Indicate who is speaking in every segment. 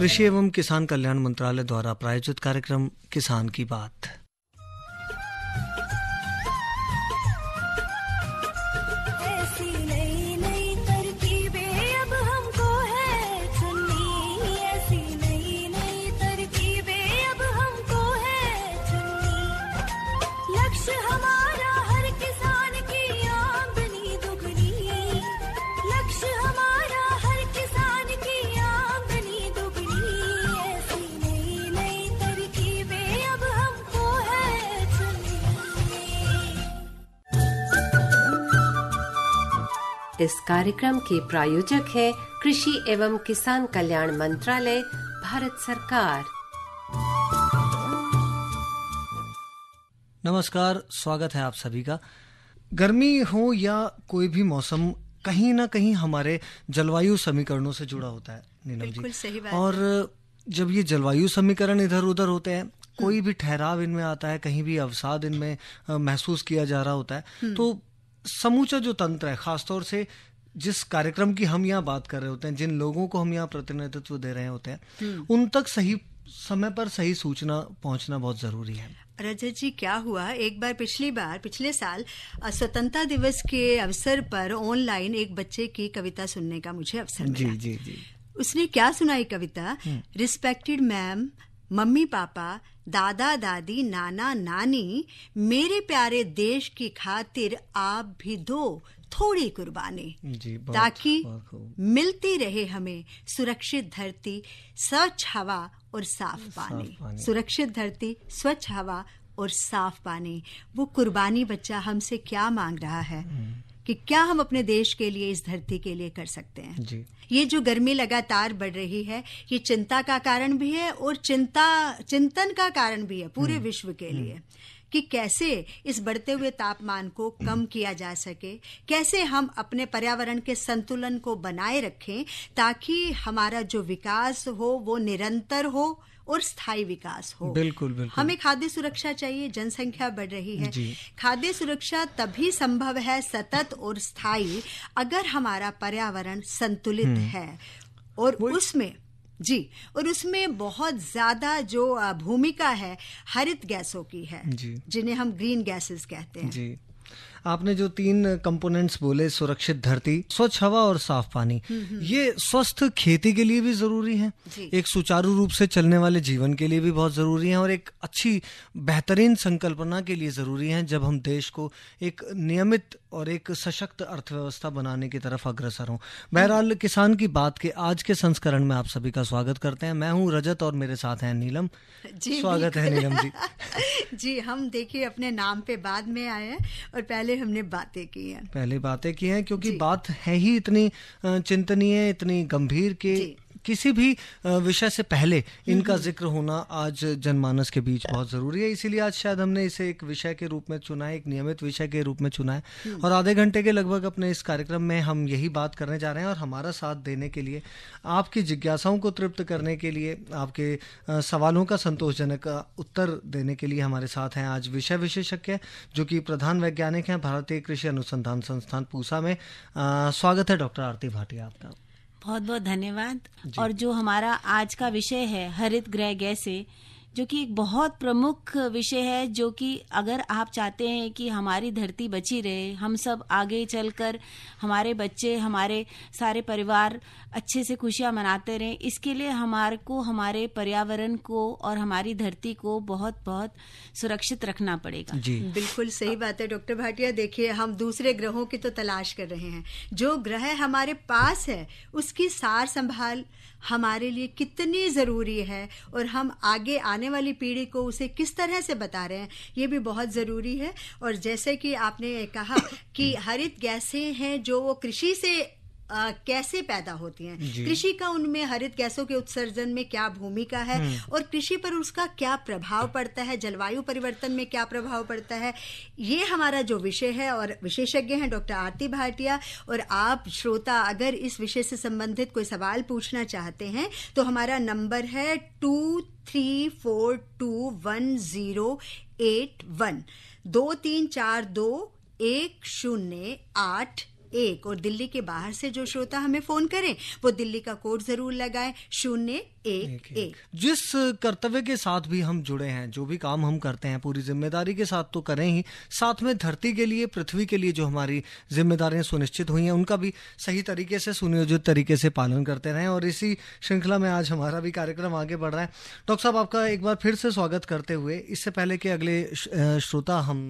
Speaker 1: कृषि एवं किसान कल्याण मंत्रालय द्वारा प्रायोजित कार्यक्रम किसान की बात।
Speaker 2: इस कार्यक्रम के प्रायोजक है कृषि एवं किसान कल्याण मंत्रालय भारत सरकार।
Speaker 1: नमस्कार स्वागत है आप सभी का। गर्मी हो या कोई भी मौसम कहीं ना कहीं हमारे जलवायु समीकरणों से जुड़ा होता है नीलम जी।
Speaker 3: सही बात
Speaker 1: और जब ये जलवायु समीकरण इधर उधर होते हैं कोई भी ठहराव इनमें आता है कहीं भी अवसाद इनमें महसूस किया जा रहा होता है हम्म। तो समूचा जो तंत्र है खासतौर से जिस कार्यक्रम की हम यहाँ बात कर रहे होते हैं जिन लोगों को हम यहाँ प्रतिनिधित्व दे रहे होते हैं हम्म। उन तक सही समय पर सही सूचना पहुँचना बहुत ज़रूरी है।
Speaker 3: रजत जी क्या हुआ? एक बार पिछली बार पिछले साल स्वतंत्रता दिवस के अवसर पर ऑनलाइन एक बच्चे की कविता सुनने का मुझे अवसर
Speaker 1: मिला। जी जी। जी
Speaker 3: उसने क्या सुनाई कविता? रिस्पेक्टेड मैम मम्मी पापा दादा दादी नाना नानी मेरे प्यारे देश की खातिर आप भी दो थोड़ी कुर्बानी। ताकि मिलती रहे हमें सुरक्षित धरती स्वच्छ हवा और साफ़ पानी। सुरक्षित धरती स्वच्छ हवा और साफ़ पानी। वो कुर्बानी बच्चा हमसे क्या मांग रहा है? हम्म। कि क्या हम अपने देश के लिए इस धरती के लिए कर सकते हैं
Speaker 1: जी।
Speaker 3: ये जो गर्मी लगातार बढ़ रही है ये चिंता का कारण भी है और चिंता चिंतन का कारण भी है पूरे हम्म। विश्व के लिए हम्म। कि कैसे इस बढ़ते हुए तापमान को कम किया जा सके कैसे हम अपने पर्यावरण के संतुलन को बनाए रखें ताकि हमारा जो विकास हो वो निरंतर हो और स्थायी विकास हो।
Speaker 1: बिल्कुल बिल्कुल।
Speaker 3: हमें खाद्य सुरक्षा चाहिए जनसंख्या बढ़ रही है। खाद्य सुरक्षा तभी संभव है सतत और स्थायी अगर हमारा पर्यावरण संतुलित हम्म। है। और उसमें जी और उसमें बहुत ज़्यादा जो भूमिका है हरित गैसों की है जिन्हें हम ग्रीन गैसेस कहते हैं।
Speaker 1: जी। आपने जो तीन कंपोनेंट्स बोले सुरक्षित धरती स्वच्छ हवा और साफ़ पानी। ये स्वस्थ खेती के लिए भी ज़रूरी है एक सुचारू रूप से चलने वाले जीवन के लिए भी बहुत ज़रूरी है और एक अच्छी बेहतरीन संकल्पना के लिए ज़रूरी है जब हम देश को एक नियमित और एक सशक्त अर्थव्यवस्था बनाने की तरफ़ अग्रसर हूँ। बहरहाल किसान की बात के आज के संस्करण में आप सभी का स्वागत करते हैं। मैं हूँ रजत और मेरे साथ हैं नीलम।
Speaker 3: जी
Speaker 1: स्वागत है नीलम जी।
Speaker 3: जी हम देखिए अपने नाम पे बाद में आए हैं और पहले हमने बातें की हैं।
Speaker 1: पहले बातें की हैं क्योंकि बात है ही इतनी चिंतनीय इतनी गंभीर के किसी भी विषय से पहले इनका हम्म। ज़िक्र होना आज जनमानस के बीच बहुत ज़रूरी है इसीलिए आज शायद हमने इसे एक विषय के रूप में चुना है एक नियमित विषय के रूप में चुना है हम्म। और आधे घंटे के लगभग अपने इस कार्यक्रम में हम यही बात करने जा रहे हैं और हमारा साथ देने के लिए आपकी जिज्ञासाओं को तृप्त करने के लिए आपके सवालों का संतोषजनक उत्तर देने के लिए हमारे साथ हैं आज विषय विशेषज्ञ जो कि प्रधान वैज्ञानिक हैं भारतीय कृषि अनुसंधान संस्थान पूसा में स्वागत है डॉक्टर आरती भाटिया आपका
Speaker 4: बहुत बहुत धन्यवाद और जो हमारा आज का विषय है हरित ग्रह गैसें जो कि एक बहुत प्रमुख विषय है जो कि अगर आप चाहते हैं कि हमारी धरती बची रहे हम सब आगे चलकर हमारे बच्चे हमारे सारे परिवार अच्छे से खुशियाँ मनाते रहें इसके लिए हमारे को हमारे पर्यावरण को और हमारी धरती को बहुत बहुत सुरक्षित रखना पड़ेगा।
Speaker 1: जी।
Speaker 3: बिल्कुल सही बात है डॉक्टर भाटिया। देखिए हम दूसरे ग्रहों की तो तलाश कर रहे हैं। जो ग्रह हमारे पास है उसकी सार संभाल हमारे लिए कितनी ज़रूरी है और हम आगे आने वाली पीढ़ी को उसे किस तरह से बता रहे हैं, ये भी बहुत ज़रूरी है। और जैसे कि आपने कहा कि हरित गैसें हैं जो वो कृषि से आ, कैसे पैदा होती हैं? कृषि का उनमें हरित गैसों के उत्सर्जन में क्या भूमिका है? हम्म। और कृषि पर उसका क्या प्रभाव पड़ता है? जलवायु परिवर्तन में क्या प्रभाव पड़ता है? ये हमारा जो विषय है और विशेषज्ञ हैं डॉक्टर आरती भाटिया। और आप श्रोता अगर इस विषय से संबंधित कोई सवाल पूछना चाहते हैं तो हमारा नंबर है two three four two one zero eight one. दो तीन चार दो एक शून्य आठ एक और दिल्ली के बाहर से जो श्रोता हमें फ़ोन करें वो दिल्ली का कोड ज़रूर लगाए शून्य एक, एक एक।
Speaker 1: जिस कर्तव्य के साथ भी हम जुड़े हैं जो भी काम हम करते हैं पूरी ज़िम्मेदारी के साथ तो करें ही साथ में धरती के लिए पृथ्वी के लिए जो हमारी जिम्मेदारियाँ सुनिश्चित हुई हैं उनका भी सही तरीके से सुनियोजित तरीके से पालन करते रहें। और इसी श्रृंखला में आज हमारा भी कार्यक्रम आगे बढ़ रहा है। डॉक्टर साहब आपका एक बार फिर से स्वागत करते हुए इससे पहले के अगले श्रोता हम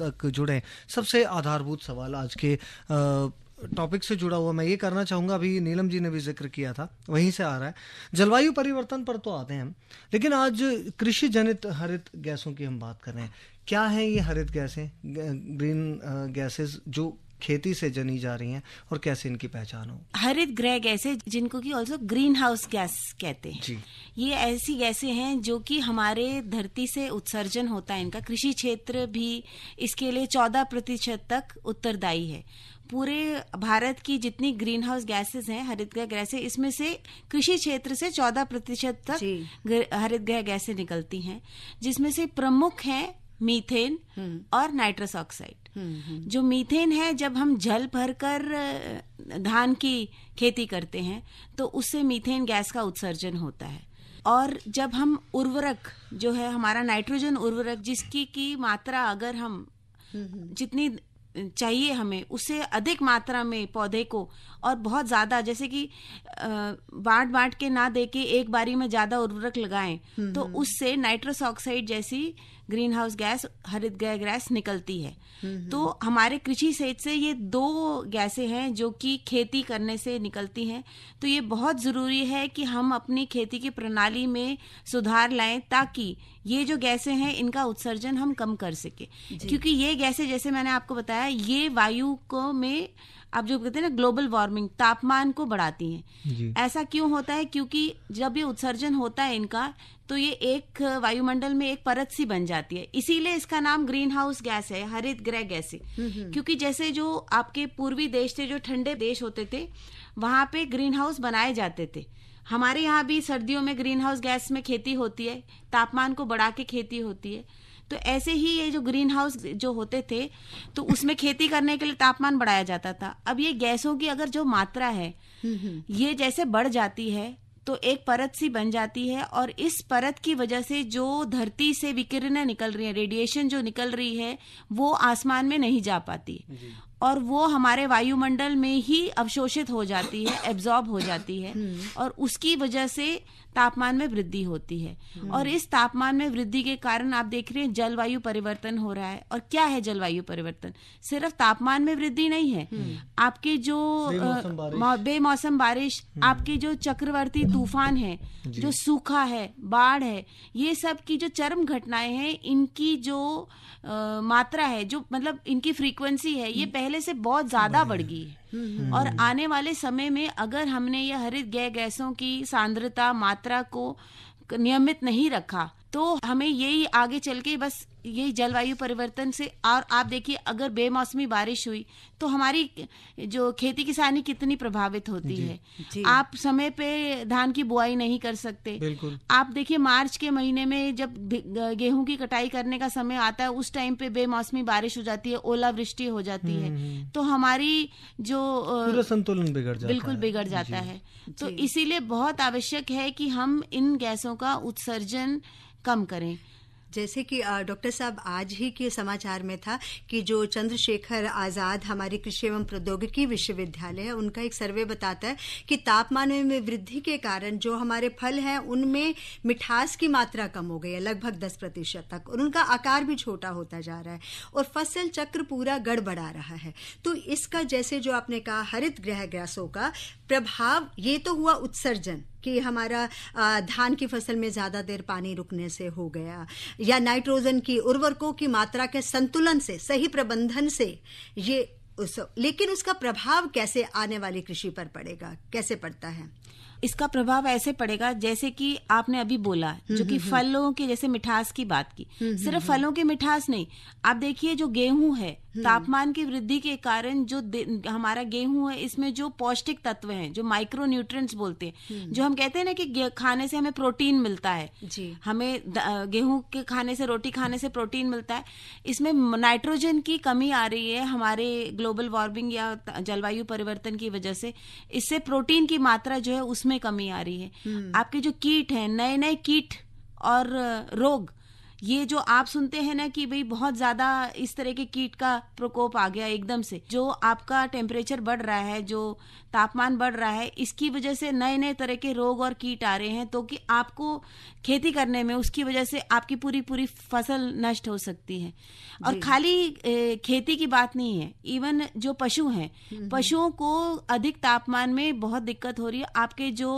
Speaker 1: तक जुड़े सबसे आधारभूत सवाल आज के टॉपिक से जुड़ा हुआ मैं ये करना चाहूँगा। अभी नीलम जी ने भी ज़िक्र किया था, वहीं से आ रहा है। जलवायु परिवर्तन पर तो आते हैं हम, लेकिन आज कृषि जनित हरित गैसों की हम बात कर रहे हैं। क्या है ये हरित गैसें ग्रीन गैसेस जो खेती से जनी जा रही हैं और कैसे इनकी पहचान हो
Speaker 4: हरित ग्रह गैसें जिनको कि ऑल्सो ग्रीन हाउस गैस कहते हैं।
Speaker 1: जी।
Speaker 4: ये ऐसी गैसें हैं जो कि हमारे धरती से उत्सर्जन होता है। इनका कृषि क्षेत्र भी इसके लिए चौदह प्रतिशत तक उत्तरदायी है। पूरे भारत की जितनी ग्रीन हाउस गैसेस हैं हरित गृह गैसें इसमें से कृषि क्षेत्र से चौदह प्रतिशत तक हरित गृह गैसें निकलती हैं जिसमें से प्रमुख हैं मीथेन हम्म। और नाइट्रस ऑक्साइड हम्म, हम्म। जो मीथेन है जब हम जल भरकर धान की खेती करते हैं तो उससे मीथेन गैस का उत्सर्जन होता है और जब हम उर्वरक जो है हमारा नाइट्रोजन उर्वरक जिसकी की मात्रा अगर हम जितनी चाहिए हमें उससे अधिक मात्रा में पौधे को और बहुत ज़्यादा जैसे कि बांट बांट के ना दे के एक बारी में ज़्यादा उर्वरक लगाएँ तो उससे नाइट्रस ऑक्साइड जैसी ग्रीन हाउस गैस हरित गृह गैस निकलती है। तो हमारे कृषि सेच से ये दो गैसें हैं जो कि खेती करने से निकलती हैं। तो ये बहुत ज़रूरी है कि हम अपनी खेती की प्रणाली में सुधार लाएँ ताकि ये जो गैसें हैं इनका उत्सर्जन हम कम कर सके। क्योंकि ये गैसें जैसे मैंने आपको बताया ये वायु को में आप जो कहते हैं ना ग्लोबल वार्मिंग तापमान को बढ़ाती हैं। ऐसा क्यों होता है? क्योंकि जब ये उत्सर्जन होता है इनका तो ये एक वायुमंडल में एक परत सी बन जाती है। इसीलिए इसका नाम ग्रीन हाउस गैस है हरित ग्रह गैस। क्योंकि जैसे जो आपके पूर्वी देश थे जो ठंडे देश होते थे वहाँ पे ग्रीन हाउस बनाए जाते थे। हमारे यहाँ भी सर्दियों में ग्रीन हाउस गैस में खेती होती है तापमान को बढ़ा के खेती होती है। तो ऐसे ही ये जो ग्रीन हाउस जो होते थे तो उसमें खेती करने के लिए तापमान बढ़ाया जाता था। अब ये गैसों की अगर जो मात्रा है ये जैसे बढ़ जाती है तो एक परत सी बन जाती है और इस परत की वजह से जो धरती से विकिरणें निकल रही है रेडिएशन जो निकल रही है वो आसमान में नहीं जा पाती। और वो हमारे वायुमंडल में ही अवशोषित हो जाती है एब्जॉर्ब हो जाती है। हम्म। और उसकी वजह से तापमान में वृद्धि होती है। हम्म। और इस तापमान में वृद्धि के कारण आप देख रहे हैं जलवायु परिवर्तन हो रहा है। और क्या है जलवायु परिवर्तन? सिर्फ़ तापमान में वृद्धि नहीं है। हम्म। आपके जो बेमौसम बारिश। आपके जो चक्रवर्ती तूफ़ान है जो। सूखा है बाढ़ है ये सब की जो चरम घटनाएँ हैं इनकी जो आ, मात्रा है जो मतलब इनकी फ्रीक्वेंसी है ये पहले से बहुत ज़्यादा बढ़ गई है। हम्म। और आने वाले समय में अगर हमने ये हरित गैस गैसों की सांद्रता मात्रा को नियमित नहीं रखा तो हमें यही आगे चल के बस यही जलवायु परिवर्तन से और आप देखिए अगर बेमौसमी बारिश हुई तो हमारी जो खेती किसानी कितनी प्रभावित होती जी, है। जी। आप समय पे धान की बुआई नहीं कर सकते। आप देखिए मार्च के महीने में जब गेहूँ की कटाई करने का समय आता है उस टाइम पे बेमौसमी बारिश हो जाती है ओलावृष्टि हो जाती है। हम्म, हम्म।
Speaker 1: तो
Speaker 4: हमारी जो
Speaker 1: संतुलन बिगड़ जाता
Speaker 4: बिल्कुल बिगड़ जाता है। तो इसीलिए बहुत आवश्यक है कि हम इन गैसों का उत्सर्जन कम करें।
Speaker 3: जैसे कि डॉक्टर साहब आज ही के समाचार में था कि जो चंद्रशेखर आज़ाद हमारे कृषि एवं प्रौद्योगिकी विश्वविद्यालय है, उनका एक सर्वे बताता है कि तापमान में वृद्धि के कारण जो हमारे फल हैं, उनमें मिठास की मात्रा कम हो गई है, लगभग दस प्रतिशत तक, और उनका आकार भी छोटा होता जा रहा है और फ़सल चक्र पूरा गड़बड़ा रहा है। तो इसका जैसे जो आपने कहा, हरित ग्रह गैसों का प्रभाव, ये तो हुआ उत्सर्जन। कि हमारा धान की फ़सल में ज़्यादा देर पानी रुकने से हो गया या नाइट्रोजन की उर्वरकों की मात्रा के संतुलन से सही प्रबंधन से ये उस, लेकिन उसका प्रभाव कैसे आने वाली कृषि पर पड़ेगा? कैसे पड़ता है?
Speaker 4: इसका प्रभाव ऐसे पड़ेगा जैसे कि आपने अभी बोला जो कि फलों के जैसे मिठास की बात की सिर्फ़ फलों की मिठास नहीं आप देखिए जो गेहूँ है तापमान की वृद्धि के कारण जो हमारा गेहूँ है इसमें जो पौष्टिक तत्व हैं जो माइक्रो न्यूट्रिएंट्स बोलते हैं जो हम कहते हैं ना कि खाने से हमें प्रोटीन मिलता है।
Speaker 3: जी।
Speaker 4: हमें गेहूँ के खाने से रोटी खाने से प्रोटीन मिलता है। इसमें नाइट्रोजन की कमी आ रही है हमारे ग्लोबल वार्मिंग या जलवायु परिवर्तन की वजह से। इससे प्रोटीन की मात्रा जो है उसमें कमी आ रही है। आपके जो कीट है नए नए कीट और रोग ये जो आप सुनते हैं ना कि भाई बहुत ज़्यादा इस तरह के कीट का प्रकोप आ गया एकदम से, जो आपका टेम्परेचर बढ़ रहा है, जो तापमान बढ़ रहा है इसकी वजह से नए नए तरह के रोग और कीट आ रहे हैं तो कि आपको खेती करने में उसकी वजह से आपकी पूरी पूरी फ़सल नष्ट हो सकती है। और खाली खेती की बात नहीं है इवन जो पशु हैं हम्म, हम्म। पशुओं को अधिक तापमान में बहुत दिक्कत हो रही है आपके जो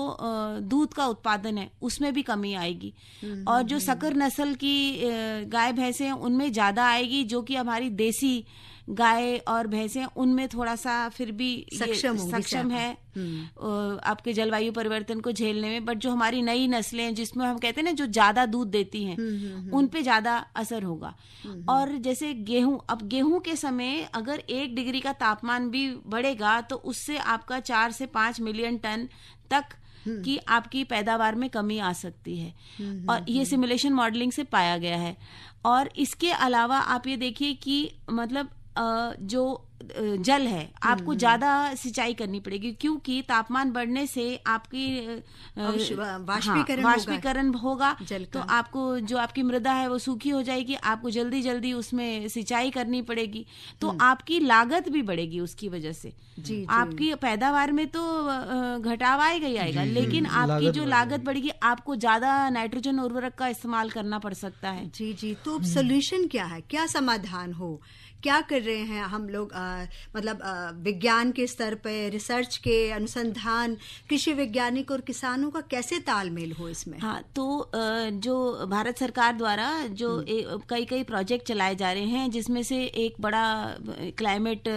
Speaker 4: दूध का उत्पादन है उसमें भी कमी आएगी। हम्म, और जो सकर नस्ल की गाय भैंसे हैं उनमें ज़्यादा आएगी जो कि हमारी देसी गाय और भैंसे उनमें थोड़ा सा फिर भी
Speaker 3: सक्षम
Speaker 4: सक्षम है। हम्म। आपके जलवायु परिवर्तन को झेलने में बट जो हमारी नई नस्लें हैं जिसमें हम कहते हैं ना जो ज़्यादा दूध देती हैं हम्म, हम्म, उन पे ज़्यादा असर होगा। और जैसे गेहूँ अब गेहूँ के समय अगर एक डिग्री का तापमान भी बढ़ेगा तो उससे आपका चार से पाँच मिलियन टन तक कि आपकी पैदावार में कमी आ सकती है। और ये सिमुलेशन मॉडलिंग से पाया गया है। और इसके अलावा आप ये देखिए कि मतलब जो जल है आपको हम्म, ज़्यादा सिंचाई करनी पड़ेगी क्योंकि तापमान बढ़ने से आपकी
Speaker 3: वाष्पीकरण
Speaker 4: हाँ, वाष्पीकरण होगा। तो आपको जो आपकी मृदा है वो सूखी हो जाएगी आपको जल्दी जल्दी उसमें सिंचाई करनी पड़ेगी। तो हम्म। आपकी लागत भी बढ़ेगी उसकी वजह से। जी, आपकी पैदावार में तो घटाव आएगा ही आएगा लेकिन आपकी जो लागत बढ़ेगी आपको ज़्यादा नाइट्रोजन उर्वरक का इस्तेमाल करना पड़ सकता है।
Speaker 3: जी जी। तो सोल्यूशन क्या है? क्या समाधान हो? क्या कर रहे हैं हम लोग मतलब विज्ञान के स्तर पर रिसर्च के अनुसंधान कृषि वैज्ञानिक और किसानों का कैसे तालमेल हो इसमें
Speaker 4: हाँ तो जो भारत सरकार द्वारा जो हम्म। कई कई प्रोजेक्ट चलाए जा रहे हैं जिसमें से एक बड़ा क्लाइमेट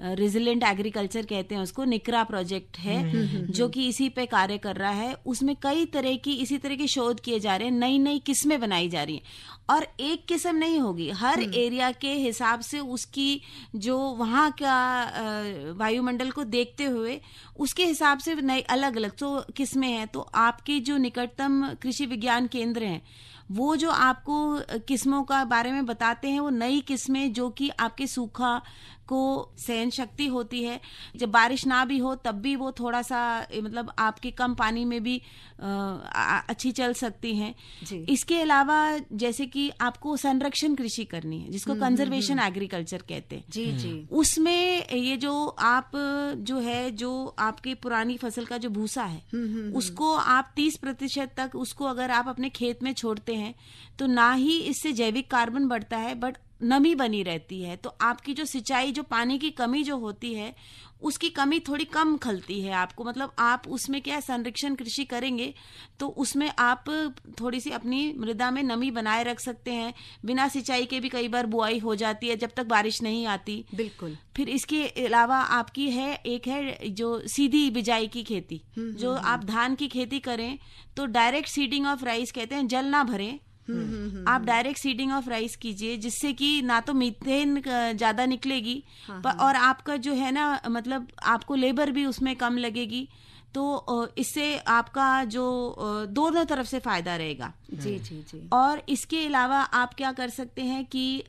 Speaker 4: रेजिलेंट एग्रीकल्चर कहते हैं उसको निकरा प्रोजेक्ट है हम्म, हम्म, जो कि इसी पे कार्य कर रहा है। उसमें कई तरह की इसी तरह के शोध किए जा रहे हैं नई नई किस्में बनाई जा रही हैं। और एक किस्म नहीं होगी हर एरिया हम्म। के हिसाब से उसकी जो वहाँ का वायुमंडल को देखते हुए उसके हिसाब से नई अलग अलग तो किस्में हैं। तो आपके जो निकटतम कृषि विज्ञान केंद्र हैं वो जो आपको किस्मों का बारे में बताते हैं वो नई किस्में जो कि आपके सूखा को सहन शक्ति होती है। जब बारिश ना भी हो तब भी वो थोड़ा सा मतलब आपके कम पानी में भी आ, अच्छी चल सकती हैं। इसके अलावा जैसे कि आपको संरक्षण कृषि करनी है जिसको कंजर्वेशन हम्म, एग्रीकल्चर हम्म, हम्म। कहते हैं।
Speaker 3: जी जी।
Speaker 4: उसमें ये जो आप जो है जो आपकी पुरानी फ़सल का जो भूसा है उसको आप तीस प्रतिशत तक उसको अगर आप अपने खेत में छोड़ते हैं तो ना ही इससे जैविक कार्बन बढ़ता है बट नमी बनी रहती है तो आपकी जो सिंचाई जो पानी की कमी जो होती है उसकी कमी थोड़ी कम खलती है आपको। मतलब आप उसमें क्या संरक्षण कृषि करेंगे तो उसमें आप थोड़ी सी अपनी मृदा में नमी बनाए रख सकते हैं। बिना सिंचाई के भी कई बार बुआई हो जाती है जब तक बारिश नहीं आती।
Speaker 3: बिल्कुल।
Speaker 4: फिर इसके अलावा आपकी है एक है जो सीधी बिजाई की खेती। हम्म, जो हम्म, आप हम्म। धान की खेती करें तो डायरेक्ट सीडिंग ऑफ़ राइस कहते हैं जल ना भरें। आप डायरेक्ट सीडिंग ऑफ़ राइस कीजिए जिससे कि ना तो मीथेन ज़्यादा निकलेगी हाँ, हाँ, और आपका जो है ना मतलब आपको लेबर भी उसमें कम लगेगी तो इससे आपका जो दोनों तरफ़ से फ़ायदा रहेगा।
Speaker 3: जी जी जी।
Speaker 4: और इसके अलावा आप क्या कर सकते हैं कि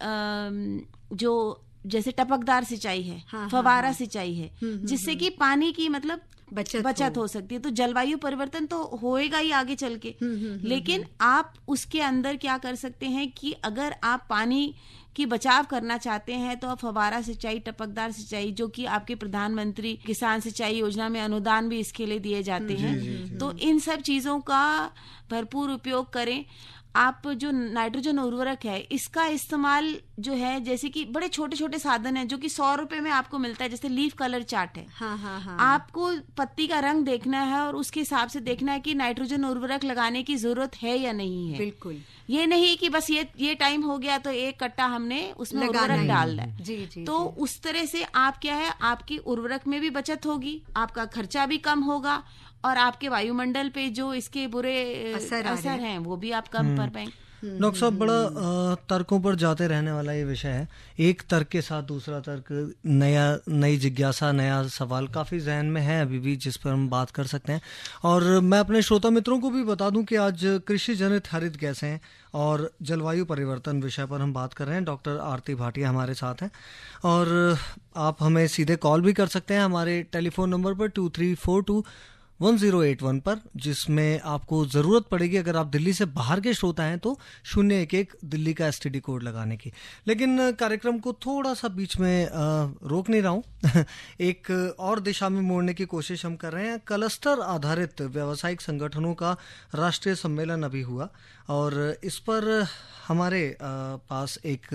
Speaker 4: जो जैसे टपकदार सिंचाई है हाँ, हाँ फवारा हाँ, सिंचाई है जिससे कि पानी की मतलब बचत बचत हो, हो सकती है। तो जलवायु परिवर्तन तो होएगा ही आगे चल के। हम्म, हम्म, हम्म, लेकिन आप उसके अंदर क्या कर सकते हैं कि अगर आप पानी की बचाव करना चाहते हैं तो आप फवारा सिंचाई टपकदार सिंचाई जो कि आपके प्रधानमंत्री किसान सिंचाई योजना में अनुदान भी इसके लिए दिए जाते हैं। तो इन सब चीज़ों का भरपूर उपयोग करें। आप जो नाइट्रोजन उर्वरक है इसका इस्तेमाल जो है जैसे कि बड़े छोटे छोटे साधन है जो कि सौ रुपए में आपको मिलता है जैसे लीफ कलर चार्ट है।
Speaker 3: हाँ, हाँ, हाँ.
Speaker 4: आपको पत्ती का रंग देखना है और उसके हिसाब से देखना है कि नाइट्रोजन उर्वरक लगाने की ज़रूरत है या नहीं है।
Speaker 3: बिल्कुल।
Speaker 4: ये नहीं कि बस ये ये टाइम हो गया तो एक कट्टा हमने उसमें उर्वरक डाल दिया।
Speaker 3: जी, जी,
Speaker 4: तो जी. उस तरह से आप क्या है आपकी उर्वरक में भी बचत होगी आपका खर्चा भी कम होगा और आपके वायुमंडल पे जो इसके बुरे असर, असर हैं। वो भी आप कम कर पाएँगे
Speaker 1: डॉक्टर साहब बड़ा तर्कों पर जाते रहने वाला ये विषय है। एक तर्क के साथ दूसरा तर्क नया नई जिज्ञासा नया सवाल काफ़ी जहन में है अभी भी जिस पर हम बात कर सकते हैं। और मैं अपने श्रोता मित्रों को भी बता दूँ कि आज कृषि जनित हरित गैसें और जलवायु परिवर्तन विषय पर हम बात कर रहे हैं। डॉक्टर आरती भाटिया हमारे साथ हैं। और आप हमें सीधे कॉल भी कर सकते हैं। हमारे टेलीफोन नंबर पर टू थ्री फोर टू 1081 पर, जिसमें आपको ज़रूरत पड़ेगी अगर आप दिल्ली से बाहर के श्रोता हैं तो शून्य एक एक दिल्ली का एसटीडी कोड लगाने की। लेकिन कार्यक्रम को थोड़ा सा बीच में रोक नहीं रहा हूँ। एक और दिशा में मोड़ने की कोशिश हम कर रहे हैं। क्लस्टर आधारित व्यावसायिक संगठनों का राष्ट्रीय सम्मेलन अभी हुआ और इस पर हमारे पास एक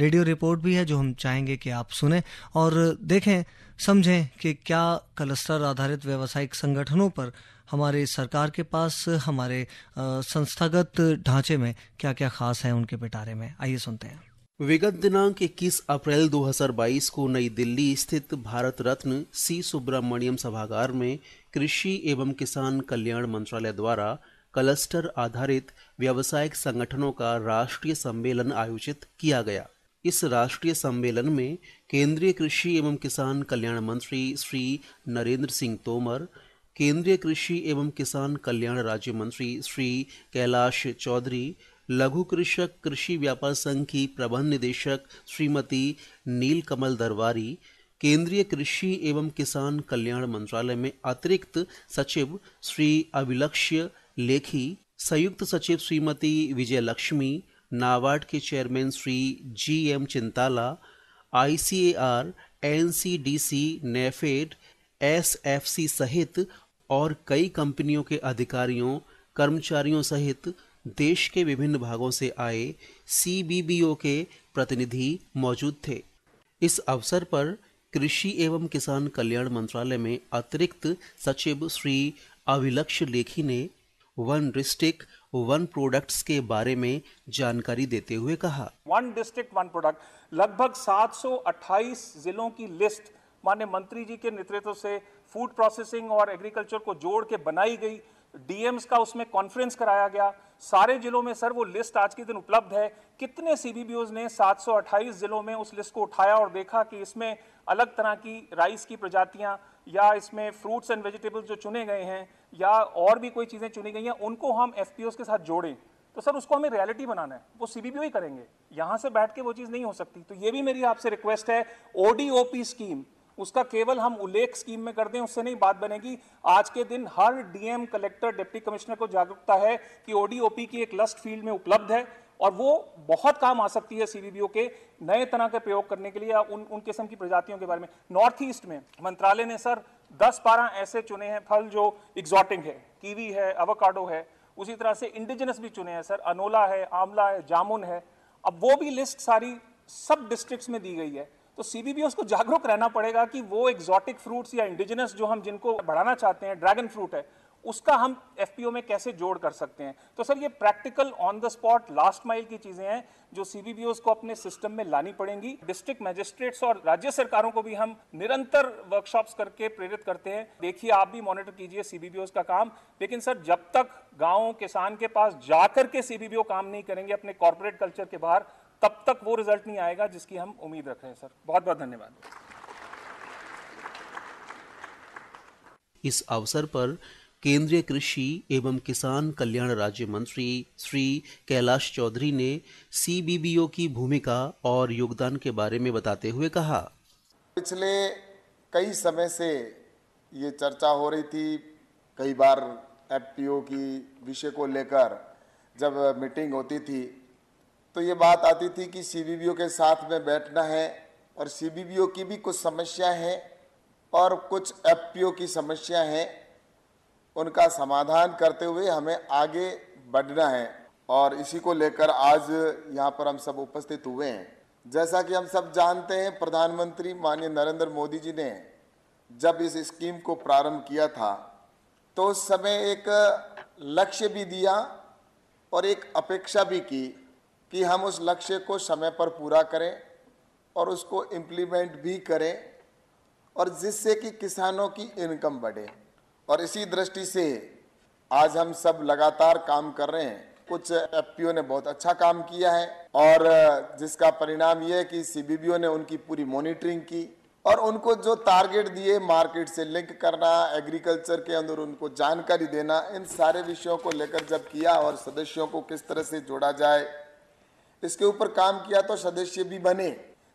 Speaker 1: रेडियो रिपोर्ट भी है जो हम चाहेंगे कि आप सुने और देखें। समझें कि क्या क्लस्टर आधारित व्यावसायिक संगठनों पर हमारे सरकार के पास, हमारे संस्थागत ढांचे में क्या क्या खास है उनके पिटारे में? आइए सुनते हैं।
Speaker 5: विगत दिनांक 21 अप्रैल 2022 को नई दिल्ली स्थित भारत रत्न सी सुब्रमण्यम सभागार में कृषि एवं किसान कल्याण मंत्रालय द्वारा क्लस्टर आधारित व्यावसायिक संगठनों का राष्ट्रीय सम्मेलन आयोजित किया गया। इस राष्ट्रीय सम्मेलन में केंद्रीय कृषि एवं किसान कल्याण मंत्री श्री नरेंद्र सिंह तोमर, केंद्रीय कृषि एवं किसान कल्याण राज्य मंत्री श्री कैलाश चौधरी, लघु कृषक कृषि व्यापार संघ की प्रबंध निदेशक श्रीमती नील कमल दरबारी केंद्रीय कृषि एवं किसान कल्याण मंत्रालय में अतिरिक्त सचिव श्री अभिलक्ष्य लेखी, संयुक्त सचिव श्रीमती विजय लक्ष्मी नाबार्ड के chairman Shri G M Chintala ICAR, NCDC, NAFED SFC सहित और कई कंपनियों के अधिकारियों कर्मचारियों सहित देश के विभिन्न भागों से आए सीबीबीओ के प्रतिनिधि मौजूद थे। इस अवसर पर कृषि एवं किसान कल्याण मंत्रालय में अतिरिक्त सचिव श्री अभिलक्ष लेखी ने वन डिस्ट्रिक्ट वन प्रोडक्ट्स के बारे में जानकारी देते हुए कहा।
Speaker 6: One district, one product. लगभग 728 जिलों की लिस्ट माननीय मंत्री जी के नेतृत्व से फ़ूड प्रोसेसिंग और एग्रीकल्चर को जोड़ के बनाई गई। डीएम्स का उसमें कॉन्फ्रेंस कराया गया। सारे जिलों में सर वो लिस्ट आज के दिन उपलब्ध है। कितने सीबीबीओज ने 728 जिलों में उस लिस्ट को उठाया और देखा कि इसमें अलग तरह की राइस की प्रजातियाँ या इसमें फ्रूट्स एंड वेजिटेबल्स जो चुने गए हैं या और भी कोई चीज़ें चुनी गई हैं, उनको हम एफ़ के साथ जोड़ें तो सर उसको हमें रियलिटी बनाना है। वो सीबीबीओ ही करेंगे। यहाँ से बैठ के वो चीज़ नहीं हो सकती। तो ये भी मेरी आपसे रिक्वेस्ट है ओडीओपी स्कीम उसका केवल हम उल्लेख स्कीम में कर दें, उससे नहीं बात बनेगी। आज के दिन हर डीएम कलेक्टर डिप्टी कमिश्नर को जागरूकता है कि ओडीओपी की एक लस्ट फ़ील्ड में उपलब्ध है और वो बहुत काम आ सकती है सीबीबीओ के नए तरह के प्रयोग करने के लिए या उन उन किस्म की प्रजातियों के बारे में। नॉर्थ ईस्ट में मंत्रालय ने सर 10-12 ऐसे चुने हैं, फल जो एग्जॉटिक है, कीवी है अवकाडो है, उसी तरह से इंडिजिनस भी चुने हैं, सर। अनोला है आंवला है जामुन है। अब वो भी लिस्ट सारी सब डिस्ट्रिक्ट्स में दी गई है। तो सीबीबी उसको जागरूक रहना पड़ेगा कि वो एग्जॉटिक फ्रूट्स या इंडिजिनस जो हम जिनको बढ़ाना चाहते हैं ड्रैगन फ्रूट है उसका हम एफपीओ में कैसे जोड़ कर सकते हैं? तो सर, ये practical on the spot last mile की चीज़ें हैं, जो सीबीबीओ को अपने सिस्टम में लानी पड़ेंगी। डिस्ट्रिक्ट मजिस्ट्रेट्स और राज्य सरकारों को भी हम निरंतर वर्कशॉप्स करके प्रेरित करते हैं। देखिए, आप भी मॉनिटर कीजिए सीबीबीओ का काम। लेकिन सर, जब तक गाँव, किसान के पास जाकर के सीबीबीओ काम नहीं करेंगे अपने कॉर्पोरेट कल्चर के बाहर, तब तक वो रिज़ल्ट नहीं आएगा जिसकी हम उम्मीद रख रहे हैं, सर। बहुत बहुत धन्यवाद।
Speaker 5: इस अवसर पर केंद्रीय कृषि एवं किसान कल्याण राज्य मंत्री श्री कैलाश चौधरी ने सीबीबीओ की भूमिका और योगदान के बारे में बताते हुए कहा।
Speaker 7: पिछले कई समय से ये चर्चा हो रही थी, कई बार एफपीओ की विषय को लेकर जब मीटिंग होती थी तो ये बात आती थी कि सीबीबीओ के साथ में बैठना है और सीबीबीओ की भी कुछ समस्या है और कुछ एफपीओ की समस्या है। उनका समाधान करते हुए हमें आगे बढ़ना है। और इसी को लेकर आज यहाँ पर हम सब उपस्थित हुए हैं। जैसा कि हम सब जानते हैं, प्रधानमंत्री माननीय नरेंद्र मोदी जी ने जब इस स्कीम को प्रारंभ किया था तो उस समय एक लक्ष्य भी दिया और एक अपेक्षा भी की कि हम उस लक्ष्य को समय पर पूरा करें और उसको इम्प्लीमेंट भी करें और जिससे कि किसानों की इनकम बढ़े। और इसी दृष्टि से आज हम सब लगातार काम कर रहे हैं। कुछ एफपीओ ने बहुत अच्छा काम किया है और जिसका परिणाम यह है कि सीबीबीओ ने उनकी पूरी मॉनिटरिंग की और उनको जो टारगेट दिए मार्केट से लिंक करना, एग्रीकल्चर के अंदर उनको जानकारी देना, इन सारे विषयों को लेकर जब किया और सदस्यों को किस तरह से जोड़ा जाए, इसके ऊपर काम किया तो सदस्य भी बने।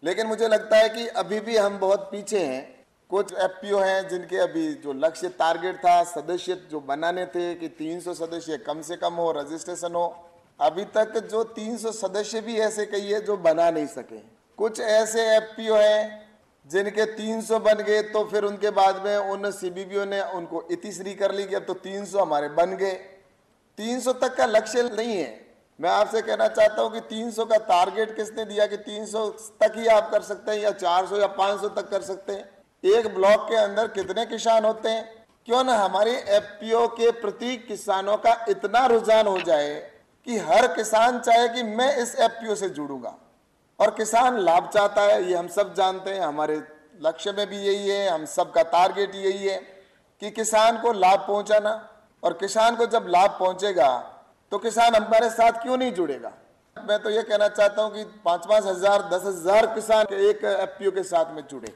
Speaker 7: लेकिन मुझे लगता है कि अभी भी हम बहुत पीछे हैं कुछ एफपीओ हैं जिनके अभी जो लक्ष्य टारगेट था, सदस्य जो बनाने थे कि 300 सदस्य कम से कम हो रजिस्ट्रेशन हो, अभी तक जो 300 सदस्य भी ऐसे कही है जो बना नहीं सके। कुछ ऐसे एफपीओ हैं जिनके 300 बन गए तो फिर उनके बाद में उन सीबीबीओ ने उनको इतिश्री कर ली कि अब तो 300 हमारे बन गए। 300 तक का लक्ष्य नहीं है। मैं आपसे कहना चाहता हूँ कि 300 का टारगेट किसने दिया कि 300 तक ही आप कर सकते हैं या 400 या 500 तक कर सकते हैं? एक ब्लॉक के अंदर कितने किसान होते हैं? क्यों ना हमारी एफपीओ के प्रति किसानों का इतना रुझान हो जाए कि हर किसान चाहे कि मैं इस एफपीओ से जुड़ूँगा। और किसान लाभ चाहता है, ये हम सब जानते हैं, हमारे लक्ष्य में भी यही है, हम सब का टारगेट यही है कि किसान को लाभ पहुंचाना। और किसान को जब लाभ पहुंचेगा तो किसान हमारे साथ क्यों नहीं जुड़ेगा? मैं तो ये कहना चाहता हूँ कि पाँच पाँच हज़ार, दस हज़ार किसान एक एफपीओ के साथ में जुड़े।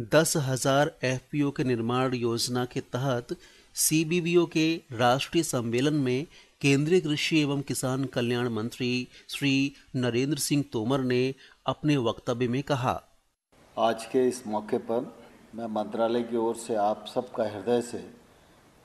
Speaker 5: दस हज़ार एफपीओ के निर्माण योजना के तहत सीबीबीओ के राष्ट्रीय सम्मेलन में केंद्रीय कृषि एवं किसान कल्याण मंत्री श्री नरेंद्र सिंह तोमर ने अपने वक्तव्य में कहा
Speaker 8: आज के इस मौके पर मैं मंत्रालय की ओर से आप सबका हृदय से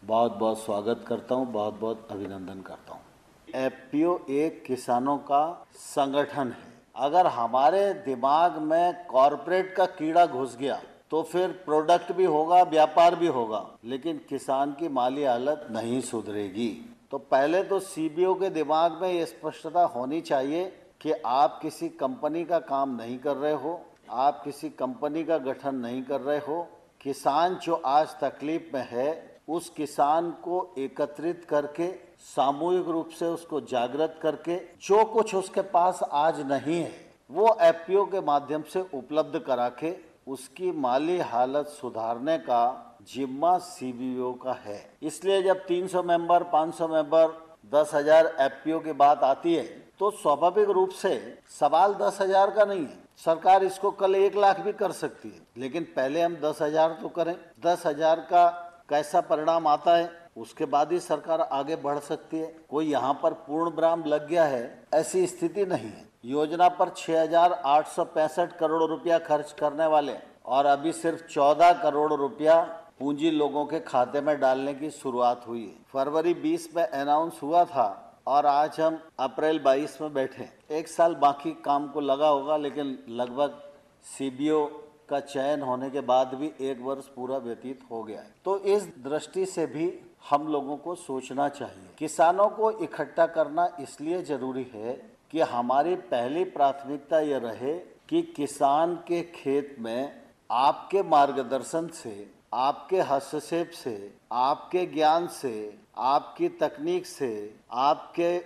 Speaker 8: बहुत बहुत स्वागत करता हूँ, बहुत बहुत अभिनंदन करता हूँ। एफपीओ एक किसानों का संगठन है अगर हमारे दिमाग में कॉरपोरेट का कीड़ा घुस गया तो फिर प्रोडक्ट भी होगा, व्यापार भी होगा, लेकिन किसान की माली हालत नहीं सुधरेगी। तो पहले तो सीबीओ के दिमाग में ये स्पष्टता होनी चाहिए कि आप किसी कंपनी का काम नहीं कर रहे हो, आप किसी कंपनी का गठन नहीं कर रहे हो। किसान जो आज तकलीफ़ में है, उस किसान को एकत्रित करके, सामूहिक रूप से उसको जागृत करके, जो कुछ उसके पास आज नहीं है, वो एफपीओ के माध्यम से उपलब्ध करा के उसकी माली हालत सुधारने का जिम्मा सीबीओ का है। इसलिए जब 300 मेंबर 500 मेंबर दस हज़ार एफ़ की बात आती है तो स्वाभाविक रूप से सवाल दस हज़ार का नहीं है। सरकार इसको कल एक लाख भी कर सकती है, लेकिन पहले हम दस हज़ार तो करें। दस हज़ार का कैसा परिणाम आता है, उसके बाद ही सरकार आगे बढ़ सकती है। कोई यहाँ पर पूर्ण विराम लग गया है, ऐसी स्थिति नहीं है। योजना पर छह हज़ार आठ सौ पैंसठ करोड़ रुपया खर्च करने वाले और अभी सिर्फ़ 14 करोड़ रुपया पूंजी लोगों के खाते में डालने की शुरुआत हुई है। फरवरी 20 में अनाउंस हुआ था और आज हम अप्रैल 22 में बैठे एक साल बाकी काम को लगा होगा, लेकिन लगभग सीबीओ का चयन होने के बाद भी एक वर्ष पूरा व्यतीत हो गया है। तो इस दृष्टि से भी हम लोगों को सोचना चाहिए। किसानों को इकट्ठा करना इसलिए ज़रूरी है कि हमारी पहली प्राथमिकता यह रहे कि किसान के खेत में आपके मार्गदर्शन से, आपके हस्तक्षेप से, आपके ज्ञान से, आपकी तकनीक से, आपके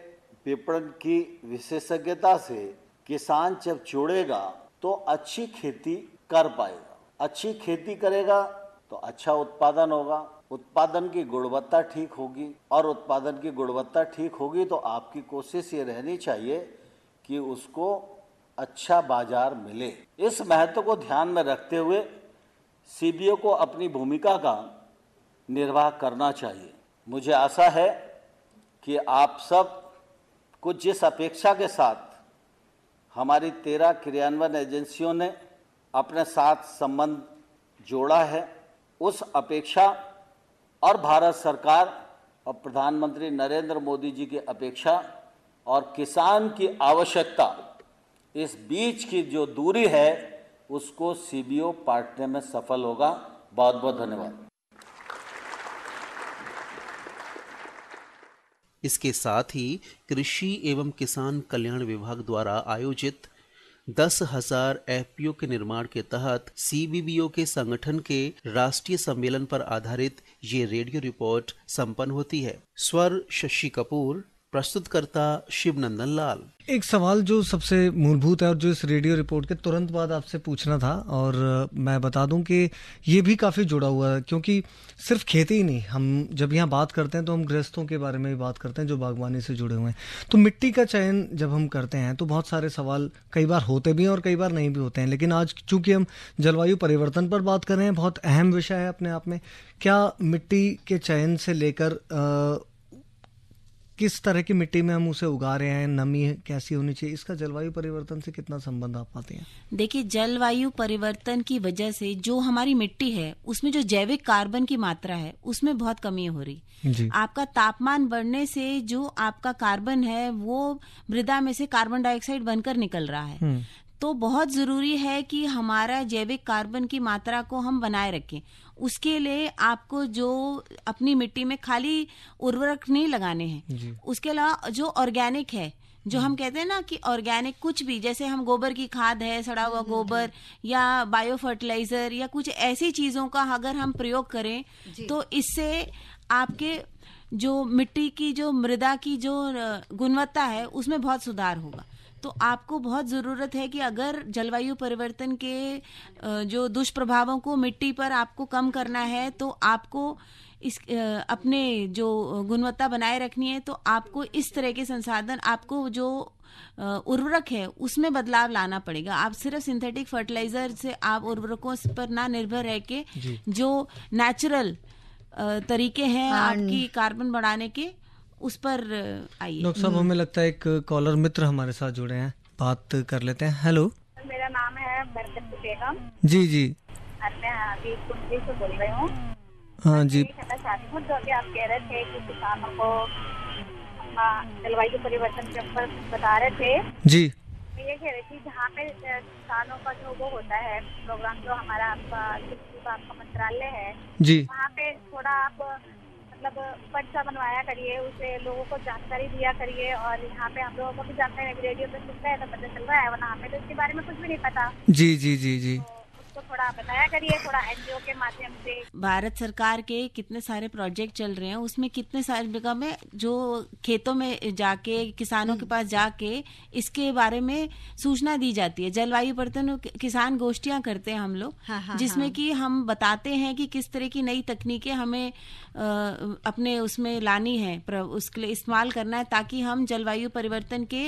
Speaker 8: विपणन की विशेषज्ञता से किसान जब जुड़ेगा तो अच्छी खेती कर पाएगा। अच्छी खेती करेगा तो अच्छा उत्पादन होगा। उत्पादन की गुणवत्ता ठीक होगी और उत्पादन की गुणवत्ता ठीक होगी तो आपकी कोशिश ये रहनी चाहिए कि उसको अच्छा बाज़ार मिले। इस महत्व को ध्यान में रखते हुए सीबीओ को अपनी भूमिका का निर्वाह करना चाहिए। मुझे आशा है कि आप सब कुछ जिस अपेक्षा के साथ हमारी तेरह क्रियान्वयन एजेंसियों ने अपने साथ संबंध जोड़ा है, उस अपेक्षा और भारत सरकार और प्रधानमंत्री नरेंद्र मोदी जी की अपेक्षा और किसान की आवश्यकता, इस बीच की जो दूरी है, उसको सीबीओ पाटने में सफल होगा। बहुत बहुत धन्यवाद।
Speaker 5: इसके साथ ही कृषि एवं किसान कल्याण विभाग द्वारा आयोजित दस हज़ार एफपीओ के निर्माण के तहत सीबीबीओ के संगठन के राष्ट्रीय सम्मेलन पर आधारित ये रेडियो रिपोर्ट संपन्न होती है। स्वर शशि कपूर प्रस्तुतकर्ता शिवनंदन लाल।
Speaker 1: एक सवाल जो सबसे मूलभूत है और जो इस रेडियो रिपोर्ट के तुरंत बाद आपसे पूछना था, और मैं बता दूँ कि ये भी काफ़ी जुड़ा हुआ है, क्योंकि सिर्फ़ खेती ही नहीं, हम जब यहाँ बात करते हैं तो हम गृहस्थों के बारे में भी बात करते हैं जो बागवानी से जुड़े हुए हैं। तो मिट्टी का चयन जब हम करते हैं तो बहुत सारे सवाल कई बार होते भी हैं और कई बार नहीं भी होते हैं, लेकिन आज चूँकि हम जलवायु परिवर्तन पर बात कर रहे हैं, बहुत अहम विषय है अपने आप में, क्या मिट्टी के चयन से लेकर किस तरह की मिट्टी में हम उसे उगा रहे हैं नमी कैसी होनी चाहिए इसका जलवायु परिवर्तन से कितना संबंध आप पाते हैं
Speaker 4: देखिए जलवायु परिवर्तन की वजह से जो हमारी मिट्टी है उसमें जो जैविक कार्बन की मात्रा है उसमें बहुत कमी हो रही जी। आपका तापमान बढ़ने से जो आपका कार्बन है वो मृदा में से कार्बन डाइऑक्साइड बनकर निकल रहा है हम्म। तो बहुत ज़रूरी है कि हमारा जैविक कार्बन की मात्रा को हम बनाए रखें उसके लिए आपको जो अपनी मिट्टी में खाली उर्वरक नहीं लगाने हैं। उसके अलावा जो ऑर्गेनिक है जो हम कहते हैं ना कि ऑर्गेनिक कुछ भी जैसे हम गोबर की खाद है सड़ा हुआ गोबर या बायो फर्टिलाइज़र या कुछ ऐसी चीज़ों का अगर हम प्रयोग करें तो इससे आपके जो मिट्टी की जो मृदा की जो गुणवत्ता है उसमें बहुत सुधार होगा। तो आपको बहुत ज़रूरत है कि अगर जलवायु परिवर्तन के जो दुष्प्रभावों को मिट्टी पर आपको कम करना है तो आपको इस अपने जो गुणवत्ता बनाए रखनी है तो आपको इस तरह के संसाधन आपको जो उर्वरक है उसमें बदलाव लाना पड़ेगा। आप सिर्फ़ सिंथेटिक फर्टिलाइज़र से आप उर्वरकों पर ना निर्भर रह के जो। नेचुरल तरीके हैं आपकी कार्बन बढ़ाने के उस पर आइए।
Speaker 1: डॉक्टर साहब हमें लगता है एक कॉलर मित्र हमारे साथ जुड़े हैं। बात कर लेते हैं। हेलो।
Speaker 9: मेरा नाम है बेगम
Speaker 1: जी जी।
Speaker 9: मैं अभी से बोल रही हूँ।
Speaker 1: हाँ जी।
Speaker 9: कहना चाहती हूँ जो अभी आप कह रहे थे कि किसानों को जलवायु परिवर्तन के ऊपर बता रहे थे।
Speaker 1: जी।
Speaker 9: मैं ये कह रही थी जहाँ पे किसानों का जो वो होता है प्रोग्राम जो हमारा आपका आपका मंत्रालय है
Speaker 1: जी।
Speaker 9: वहाँ पे थोड़ा आप मतलब पर्चा बनवाया करिए, उसे लोगों को जानकारी दिया करिए और यहाँ पे हम लोगों को भी जानकारी रेडियो पे सुनता हैं तो पता चल रहा है, वरना पे तो इसके बारे में कुछ भी नहीं पता।
Speaker 1: जी जी जी जी।
Speaker 9: उसको थोड़ा बताया करिए थोड़ा एनजीओ के माध्यम से।
Speaker 4: भारत सरकार के कितने सारे प्रोजेक्ट चल रहे हैं उसमें कितने सारे जगह में जो खेतों में जाके किसानों के पास जाके इसके बारे में सूचना दी जाती है। जलवायु परिवर्तन किसान गोष्ठियाँ करते हैं हम लोग हाँ, हाँ, जिसमें हाँ. कि हम बताते हैं कि किस तरह की नई तकनीकें हमें आ, अपने उसमें लानी है उसके लिए इस्तेमाल करना है ताकि हम जलवायु परिवर्तन के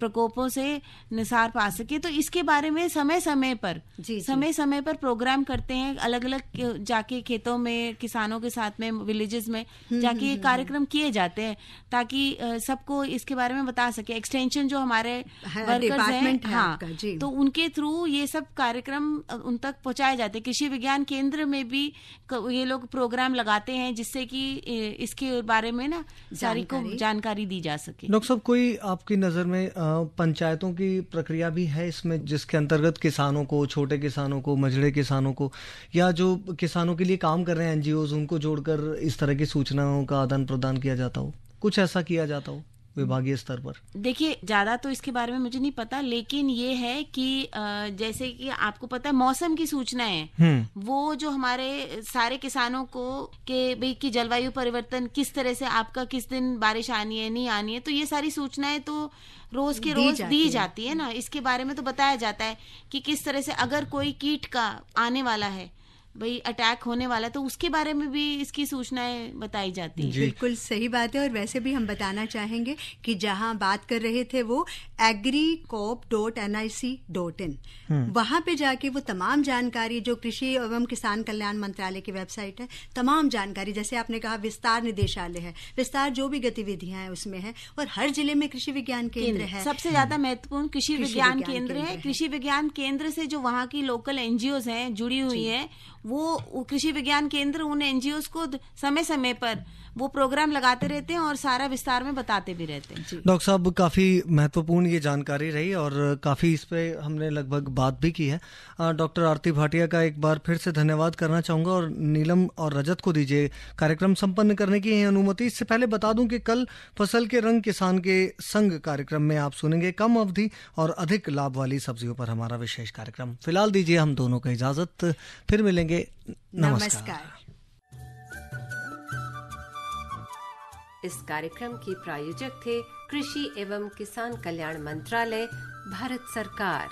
Speaker 4: प्रकोपों से निसार पा सके। तो इसके बारे में समय समय पर जी, समय समय समय पर प्रोग्राम करते हैं अलग अलग जाके खेतों में किसानों के साथ में विलेजेस में हम्म, जाके ये हम्म, कार्यक्रम हम्म। किए जाते हैं ताकि सबको इसके बारे में बता सके। एक्सटेंशन जो हमारे वर्कर्स हैं हाँ तो उनके थ्रू ये सब कार्यक्रम उन तक पहुँचाए जाते हैं। कृषि विज्ञान केंद्र में भी ये लोग प्रोग्राम लगाते हैं जिससे कि इसके बारे में ना सारी को जानकारी। दी जा सके।
Speaker 1: डॉक्टर साहब कोई आपकी नज़र में पंचायतों की प्रक्रिया भी है इसमें जिसके अंतर्गत किसानों को छोटे किसानों को मझड़े किसानों को या जो किसानों के लिए काम कर रहे हैं एनजीओ उनको जोड़कर इस तरह की सूचनाओं का आदान प्रदान किया जाता हो कुछ ऐसा किया जाता हो विभागीय स्तर पर
Speaker 4: देखिए ज़्यादा तो इसके बारे में मुझे नहीं पता लेकिन ये है कि जैसे कि आपको पता है मौसम की सूचनाएँ हम्म। वो जो हमारे सारे किसानों को के भाई की जलवायु परिवर्तन किस तरह से आपका किस दिन बारिश आनी है नहीं आनी है तो ये सारी सूचनाएँ तो रोज के रोज दी जाती है ना। इसके बारे में तो बताया जाता है कि किस तरह से अगर कोई कीट का आने वाला है भाई अटैक होने वाला तो उसके बारे में भी इसकी सूचनाएँ बताई जाती हैं।
Speaker 3: बिल्कुल सही बात है और वैसे भी हम बताना चाहेंगे कि जहाँ बात कर रहे थे वो agri coop dot N I C dot in वहाँ पे जाके वो तमाम जानकारी जो कृषि एवं किसान कल्याण मंत्रालय की वेबसाइट है तमाम जानकारी जैसे आपने कहा विस्तार निदेशालय है विस्तार जो भी गतिविधियाँ हैं उसमें है और हर ज़िले में कृषि विज्ञान केंद्र है।
Speaker 4: सबसे ज़्यादा महत्वपूर्ण कृषि विज्ञान केंद्र है। कृषि विज्ञान केंद्र से जो वहाँ की लोकल एनजीओ है जुड़ी हुई है वो कृषि विज्ञान केंद्र उन एनजीओ को समय समय पर वो प्रोग्राम लगाते रहते हैं और सारा विस्तार में बताते भी रहते हैं।
Speaker 1: डॉक्टर साहब काफ़ी महत्वपूर्ण ये जानकारी रही और काफ़ी इस पे हमने लगभग बात भी की है। डॉक्टर आरती भाटिया का एक बार फिर से धन्यवाद करना चाहूँगा और नीलम और रजत को दीजिए कार्यक्रम संपन्न करने की अनुमति। इससे पहले बता दूँ कि कल फ़सल के रंग किसान के संग कार्यक्रम में आप सुनेंगे कम अवधि और अधिक लाभ वाली सब्जियों पर हमारा विशेष कार्यक्रम। फ़िलहाल दीजिए हम दोनों को इजाज़त फिर मिलेंगे। नमस्कार, नमस्कार।
Speaker 2: इस कार्यक्रम के प्रायोजक थे कृषि एवं किसान कल्याण मंत्रालय भारत सरकार।